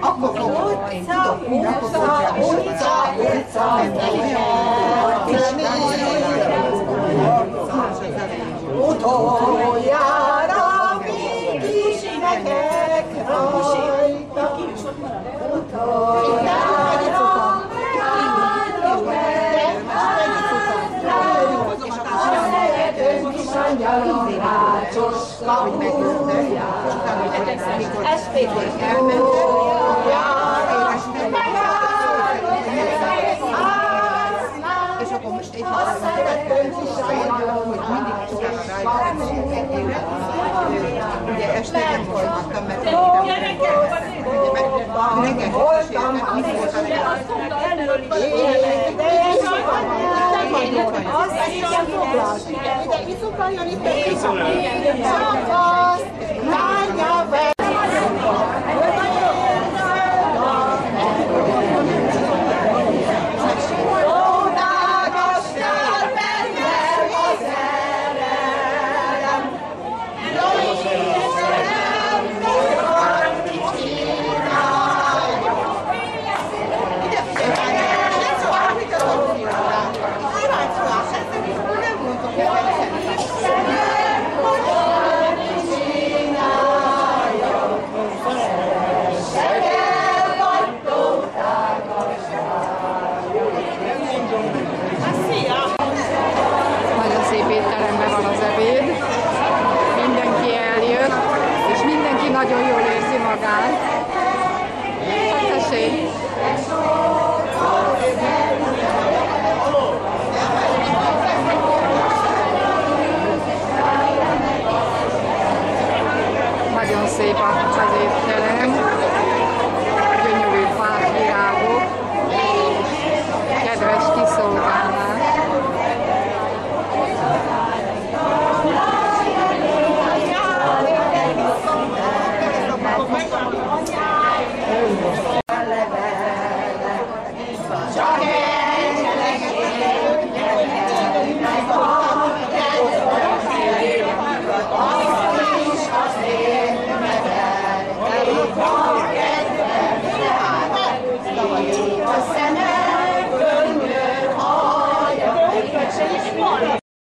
Akkor fogok. Én tudok. Utca, utca, utca, Utoljára mégis nekek rajta. Utoljára szeretőm kis angyal virágos kapuját. Ez És akkor most A szeretőm kis angyal hogy mindig utána rájöttem, ugye este nem hallgattam, mert reggel voltam, mit voltam azt igen foglalt. Itt egy Szakasz, lánya, devagar. Tá cheio. sei para fazer terreno.